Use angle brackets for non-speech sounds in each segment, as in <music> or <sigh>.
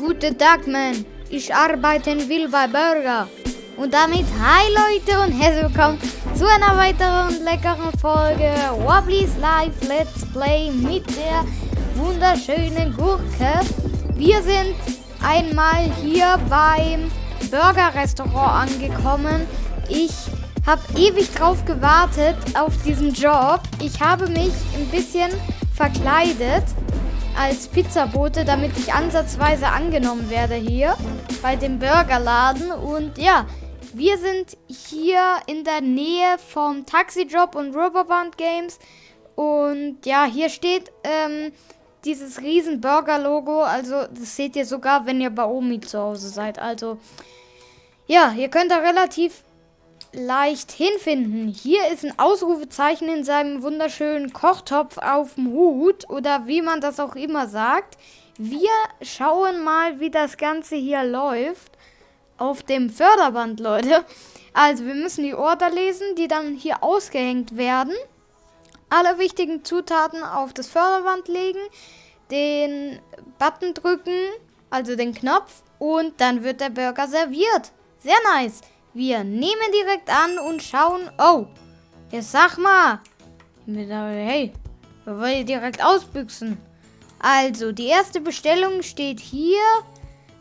guten Tag, man. Ich arbeite Will bei Burger. Und damit hi Leute und herzlich willkommen zu einer weiteren leckeren Folge Wobbly's Life Let's Play mit der wunderschönen Gurke. Wir sind einmal hier beim Burger Restaurant angekommen. Ich habe ewig drauf gewartet auf diesen Job. Ich habe mich ein bisschen verkleidet als Pizzabote, damit ich ansatzweise angenommen werde hier bei dem Burgerladen. Und ja, wir sind hier in der Nähe vom Taxijob und Rubberband Games. Und ja, hier steht ähm, dieses riesen Burger-Logo. Also das seht ihr sogar, wenn ihr bei Omi zu Hause seid. Also ja, ihr könnt da relativ leicht hinfinden. Hier ist ein Ausrufezeichen in seinem wunderschönen Kochtopf auf dem Hut oder wie man das auch immer sagt. Wir schauen mal, wie das Ganze hier läuft auf dem Förderband, Leute. Also, wir müssen die Order lesen, die dann hier ausgehängt werden. Alle wichtigen Zutaten auf das Förderband legen, den Button drücken, also den Knopf, und dann wird der Burger serviert. Sehr nice. Wir nehmen direkt an und schauen. Oh, jetzt sag mal. Hey, wir wollen direkt ausbüchsen. Also, die erste Bestellung steht hier.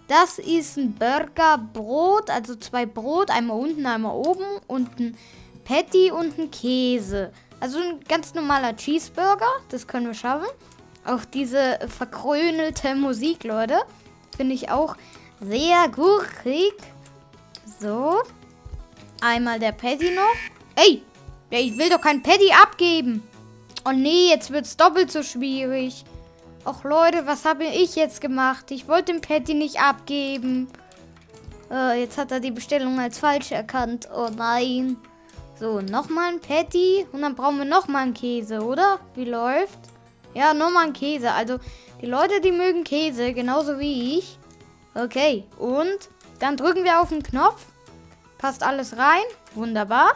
Das ist ein Burgerbrot, also zwei Brot, einmal unten, einmal oben und ein Patty und ein Käse. Also ein ganz normaler Cheeseburger, das können wir schaffen. Auch diese verkrönelte Musik, Leute, finde ich auch sehr gurkig. So. Einmal der Patty noch. Ey, ich will doch kein Patty abgeben. Oh nee, jetzt wird es doppelt so schwierig. Och Leute, was habe ich jetzt gemacht? Ich wollte den Patty nicht abgeben. Äh, jetzt hat er die Bestellung als falsch erkannt. Oh nein. So, nochmal ein Patty. Und dann brauchen wir nochmal einen Käse, oder? Wie läuft? Ja, nochmal ein Käse. Also, die Leute, die mögen Käse, genauso wie ich. Okay, und dann drücken wir auf den Knopf. Passt alles rein. Wunderbar.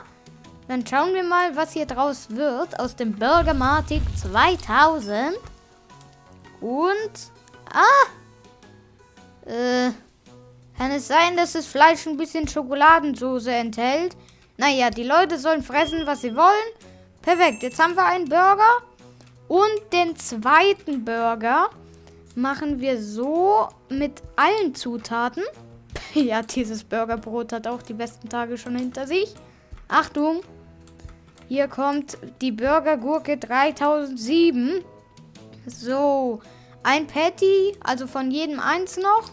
Dann schauen wir mal, was hier draus wird aus dem Burgermatic 2000. Und... Ah! Äh... Kann es sein, dass das Fleisch ein bisschen Schokoladensoße enthält? Naja, die Leute sollen fressen, was sie wollen. Perfekt, jetzt haben wir einen Burger. Und den zweiten Burger machen wir so mit allen Zutaten. <laughs> ja, dieses Burgerbrot hat auch die besten Tage schon hinter sich. Achtung, hier kommt die Burgergurke 3007. So, ein Patty, also von jedem eins noch.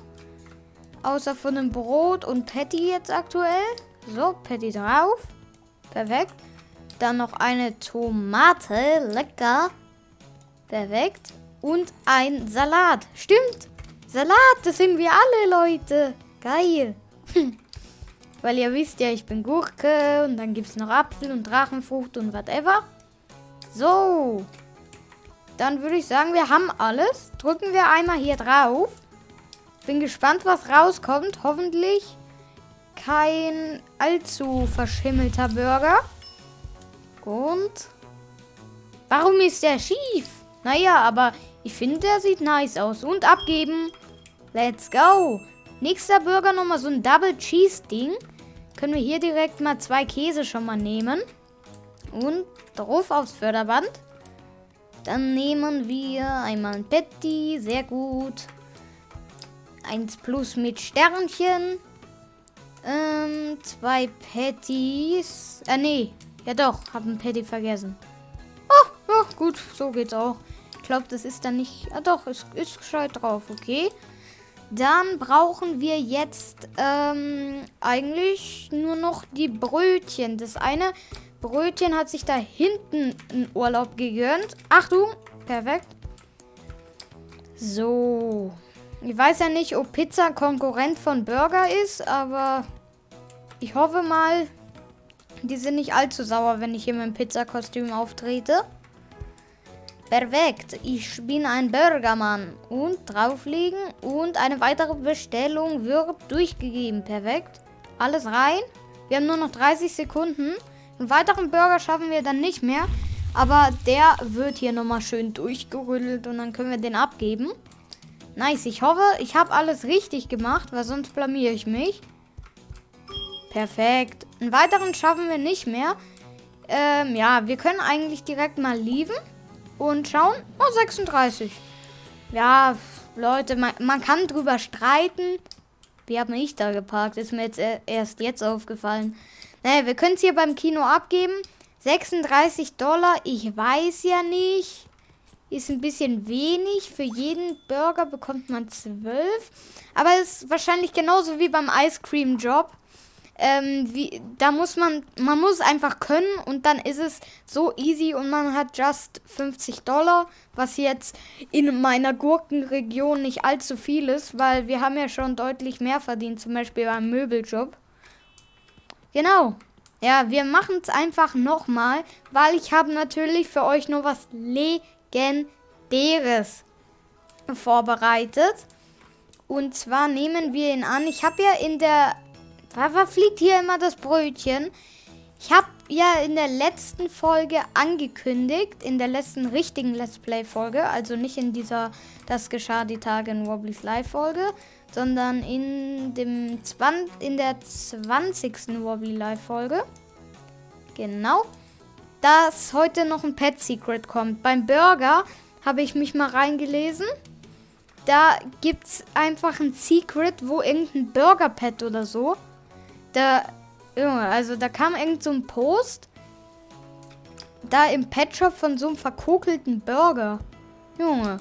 Außer von dem Brot und Patty jetzt aktuell. So, Patty drauf. Perfekt. Dann noch eine Tomate. Lecker. Perfekt. Und ein Salat. Stimmt. Salat, das sind wir alle, Leute. Geil. <laughs> Weil ihr wisst ja, ich bin Gurke und dann gibt es noch Apfel und Drachenfrucht und whatever. So. Dann würde ich sagen, wir haben alles. Drücken wir einmal hier drauf. Bin gespannt, was rauskommt. Hoffentlich kein allzu verschimmelter Burger. Und... Warum ist der schief? Naja, aber ich finde, der sieht nice aus. Und abgeben. Let's go. Nächster Burger nochmal so ein Double Cheese Ding. Können wir hier direkt mal zwei Käse schon mal nehmen. Und drauf aufs Förderband. Dann nehmen wir einmal ein Patty. Sehr gut. Eins plus mit Sternchen. Ähm, zwei Patties. Äh, nee. Ja doch, hab ein Patty vergessen. Oh, oh, gut, so geht's auch. Ich glaube, das ist dann nicht... Ah doch, es ist gescheit drauf, okay. Dann brauchen wir jetzt ähm, eigentlich nur noch die Brötchen. Das eine Brötchen hat sich da hinten einen Urlaub gegönnt. Achtung, perfekt. So. Ich weiß ja nicht, ob Pizza Konkurrent von Burger ist, aber ich hoffe mal, die sind nicht allzu sauer, wenn ich hier mit dem Pizzakostüm auftrete. Perfekt, ich bin ein Burgermann. Und drauflegen und eine weitere Bestellung wird durchgegeben. Perfekt. Alles rein. Wir haben nur noch 30 Sekunden. Einen weiteren Burger schaffen wir dann nicht mehr. Aber der wird hier nochmal schön durchgerüttelt und dann können wir den abgeben. Nice, ich hoffe, ich habe alles richtig gemacht, weil sonst blamiere ich mich. Perfekt. Einen weiteren schaffen wir nicht mehr. Ähm, ja, wir können eigentlich direkt mal lieben und schauen. Oh, 36. Ja, Leute, man, man kann drüber streiten. Wie habe ich da geparkt? Ist mir jetzt erst jetzt aufgefallen. Naja, wir können es hier beim Kino abgeben. 36 Dollar, ich weiß ja nicht. Ist ein bisschen wenig. Für jeden Burger bekommt man 12. Aber ist wahrscheinlich genauso wie beim Ice Cream Job ähm, wie, da muss man, man muss einfach können und dann ist es so easy und man hat just 50 Dollar, was jetzt in meiner Gurkenregion nicht allzu viel ist, weil wir haben ja schon deutlich mehr verdient, zum Beispiel beim Möbeljob. Genau. Ja, wir machen es einfach nochmal, weil ich habe natürlich für euch nur was Legendäres vorbereitet. Und zwar nehmen wir ihn an. Ich habe ja in der Papa fliegt hier immer das Brötchen. Ich habe ja in der letzten Folge angekündigt, in der letzten richtigen Let's Play-Folge, also nicht in dieser Das geschah die Tage in Wobblys Live-Folge, sondern in, dem Zwan in der 20. Wobbly Live-Folge. Genau. Dass heute noch ein Pet Secret kommt. Beim Burger habe ich mich mal reingelesen. Da gibt es einfach ein Secret, wo irgendein Burger-Pet oder so da, Junge, also da kam irgend so ein Post. Da im Pet Shop von so einem verkokelten Burger. Junge.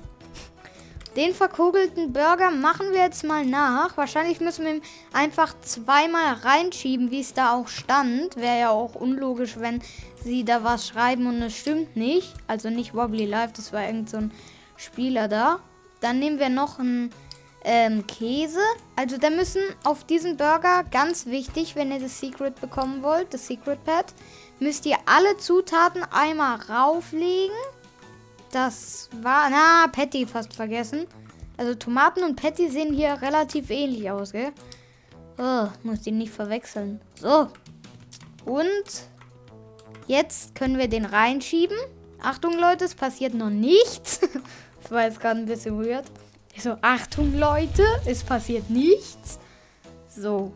Den verkokelten Burger machen wir jetzt mal nach. Wahrscheinlich müssen wir ihn einfach zweimal reinschieben, wie es da auch stand. Wäre ja auch unlogisch, wenn sie da was schreiben und es stimmt nicht. Also nicht Wobbly Life, das war irgend so ein Spieler da. Dann nehmen wir noch einen ähm, Käse. Also da müssen auf diesen Burger, ganz wichtig, wenn ihr das Secret bekommen wollt, das Secret Pad, müsst ihr alle Zutaten einmal rauflegen. Das war, na, Patty fast vergessen. Also Tomaten und Patty sehen hier relativ ähnlich aus, gell? Oh, muss die nicht verwechseln. So. Und jetzt können wir den reinschieben. Achtung, Leute, es passiert noch nichts. <laughs> das war jetzt gerade ein bisschen weird. So, Achtung Leute, es passiert nichts. So,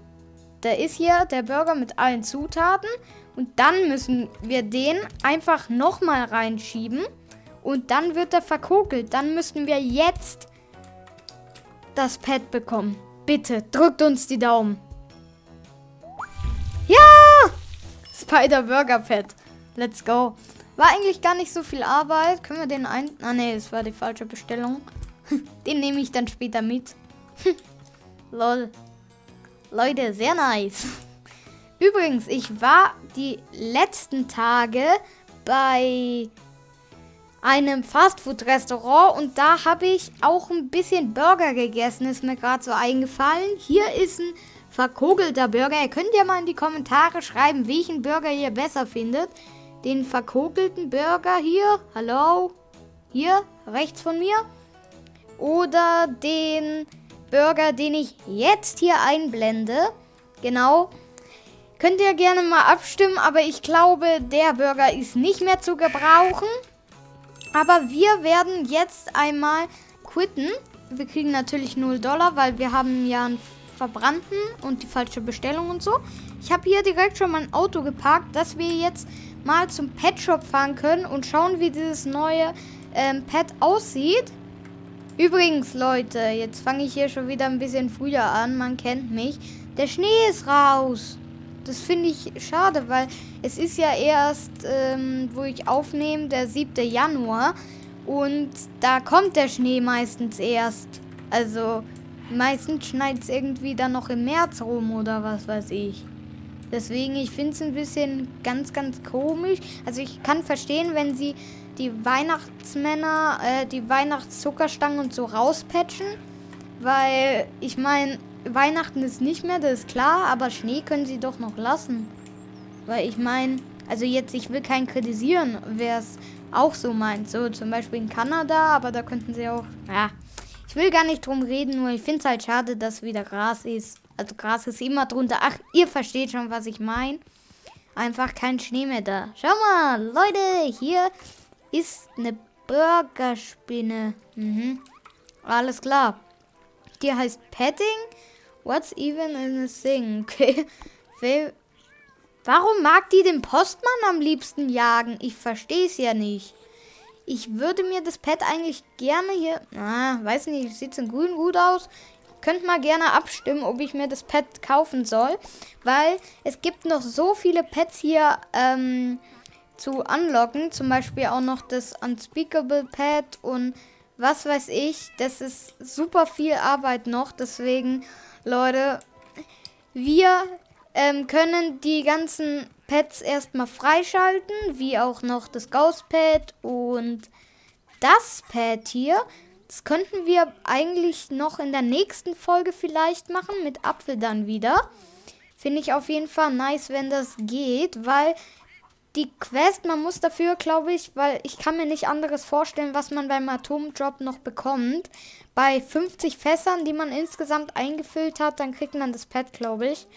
da ist hier der Burger mit allen Zutaten. Und dann müssen wir den einfach nochmal reinschieben. Und dann wird er verkokelt. Dann müssten wir jetzt das Pad bekommen. Bitte, drückt uns die Daumen. Ja! Spider Burger Pad. Let's go. War eigentlich gar nicht so viel Arbeit. Können wir den ein... Ah, nee, das war die falsche Bestellung. <laughs> Den nehme ich dann später mit. <laughs> Lol. Leute, sehr nice. <laughs> Übrigens, ich war die letzten Tage bei einem Fastfood-Restaurant und da habe ich auch ein bisschen Burger gegessen, ist mir gerade so eingefallen. Hier ist ein verkogelter Burger. Ihr könnt ja mal in die Kommentare schreiben, welchen Burger ihr besser findet. Den verkogelten Burger hier, hallo, hier, rechts von mir oder den Burger, den ich jetzt hier einblende. Genau. Könnt ihr gerne mal abstimmen, aber ich glaube, der Burger ist nicht mehr zu gebrauchen. Aber wir werden jetzt einmal quitten. Wir kriegen natürlich 0 Dollar, weil wir haben ja einen verbrannten und die falsche Bestellung und so. Ich habe hier direkt schon mein Auto geparkt, dass wir jetzt mal zum Pet Shop fahren können und schauen, wie dieses neue ähm, Pet aussieht. Übrigens, Leute, jetzt fange ich hier schon wieder ein bisschen früher an. Man kennt mich. Der Schnee ist raus. Das finde ich schade, weil es ist ja erst, ähm, wo ich aufnehme, der 7. Januar. Und da kommt der Schnee meistens erst. Also meistens schneit es irgendwie dann noch im März rum oder was weiß ich. Deswegen, ich finde es ein bisschen ganz, ganz komisch. Also ich kann verstehen, wenn sie die Weihnachtsmänner, äh, die Weihnachtszuckerstangen und so rauspatchen. Weil, ich meine, Weihnachten ist nicht mehr, das ist klar, aber Schnee können sie doch noch lassen. Weil ich meine, also jetzt, ich will keinen kritisieren, wer es auch so meint. So zum Beispiel in Kanada, aber da könnten sie auch, ja. Ich will gar nicht drum reden, nur ich finde es halt schade, dass wieder Gras ist. Also Gras ist immer drunter. Ach, ihr versteht schon, was ich meine. Einfach kein Schnee mehr da. Schau mal, Leute, hier ist eine Burgerspinne. Mhm. Alles klar. Die heißt Petting. What's even in a thing? <laughs> Okay. Warum mag die den Postmann am liebsten jagen? Ich verstehe es ja nicht. Ich würde mir das Pet eigentlich gerne hier. Ah, weiß nicht, sieht in grün gut aus. Könnt mal gerne abstimmen, ob ich mir das Pet kaufen soll. Weil es gibt noch so viele Pets hier ähm, zu unlocken. Zum Beispiel auch noch das Unspeakable Pet und was weiß ich. Das ist super viel Arbeit noch. Deswegen, Leute, wir ähm, können die ganzen Pets erstmal freischalten, wie auch noch das Ghost Pad und das Pad hier. Das könnten wir eigentlich noch in der nächsten Folge vielleicht machen, mit Apfel dann wieder. Finde ich auf jeden Fall nice, wenn das geht, weil die Quest, man muss dafür, glaube ich, weil ich kann mir nicht anderes vorstellen, was man beim Atomdrop noch bekommt. Bei 50 Fässern, die man insgesamt eingefüllt hat, dann kriegt man das Pad, glaube ich.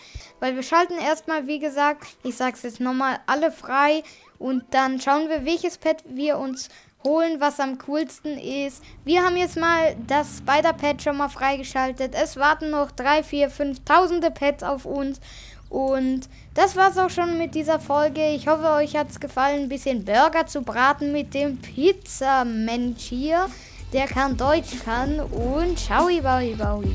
Weil wir schalten erstmal, wie gesagt, ich sage es jetzt nochmal, alle frei. Und dann schauen wir, welches Pad wir uns holen, was am coolsten ist. Wir haben jetzt mal das Spider-Pad schon mal freigeschaltet. Es warten noch 3, 4, 5 tausende Pads auf uns. Und das war's auch schon mit dieser Folge. Ich hoffe, euch hat's gefallen, ein bisschen Burger zu braten mit dem Pizzamensch hier. Der kann Deutsch kann. Und ciao, baui, baui.